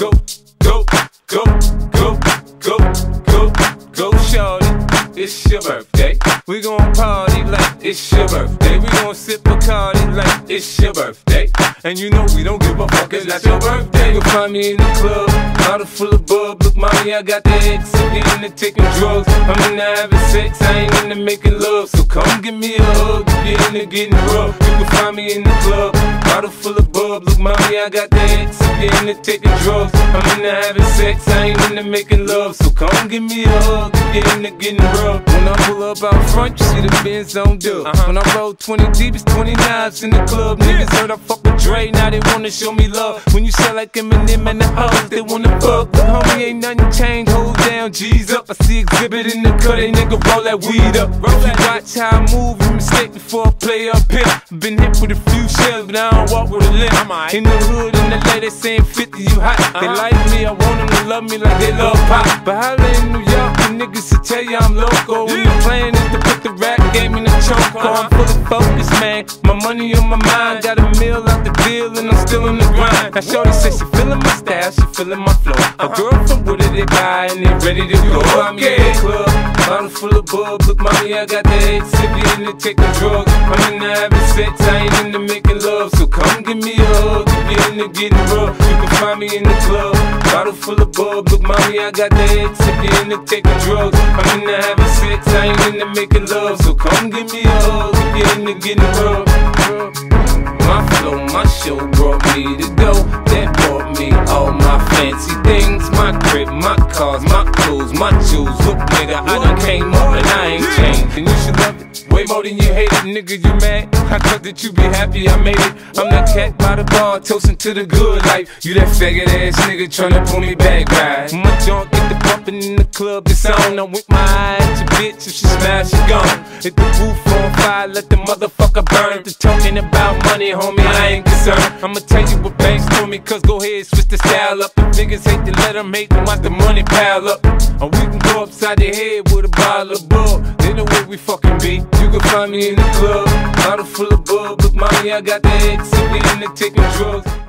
Go, go, go, go, go, go, go, shorty. It's your birthday. We gon' party like it's your birthday. We gon' sip Bacardi like it's your birthday. And you know we don't give a fuck, it's not your birthday. You'll find me in the club, bottle full of bub. Look, mommy, I got the X. I'm into taking drugs. I'm into having sex, I ain't into making love. So come give me a hug you're into getting rough. You can find me in the club, bottle full of bub. Look, mommy, I got the X. I'm into taking drugs. I'm into having sex, I ain't into making love. So come give me a hug you're into getting rough. When I pull up out front, you see the Benz on dub. Uh-huh. When I roll 20 deep, it's 29s in the club. Niggas heard I fuck with Dre, now they wanna show me love. When you sell like Eminem and the hoes, they wanna fuck. But homie, ain't nothing changed, hold down, G's up. I see Xzibit in the cut, they nigga roll that weed up. If you watch how I move, you mistake before I play up here. Been hit with a few shells, but I don't walk with a limp. In the hood, in the LA, they saying 50, you hot. They like me, I want them to love me like they love pop. But holla in New York, the niggas will tell you I'm local. When the plan is to put the rap game in the choke. I'm fully focused, man. My money on my mind, got a meal out the deal, and I'm still in the grind. Now Shorty says she feeling my style, she feeling my flow. A girl from Wooded, they buy, and they ready to go. I'm in the club, bottle full of bub. Look, mommy, I got the head sippy into taking drugs. I'm into having sex, I ain't into making love. So come give me a hug if you're into getting rough. You can find me in the club, bottle full of bub. Look, mommy, I got the head sippy into taking drugs. I'm into having sex, I ain't into making love. So come give me a hug if you're into getting rough. My flow, my show brought me to go. That brought me all my fancy things. My crib, my cars, my clothes, my jewels. Look, nigga, I done came up and I ain't more than you hate it, nigga, you mad? I thought that you be happy I made it. I'm that cat by the bar, toasting to the good life. You that faggot ass nigga tryna pull me back, right? My junk get the bumpin' in the club, it's on. I'm with my eye at bitch, if she smash, she gone. Hit the roof on fire, let the motherfucker burn. The talking about money, homie, I ain't concerned. I'ma tell you what banks told me, cause go ahead, switch the style up. If niggas hate to let them hate them, watch the money pile up. Or we can go upside the head with a bottle of bug. Then the way we fucking be. Can find me in the club, bottle full of bug. Look, mommy, I got the X, if we into taking drugs.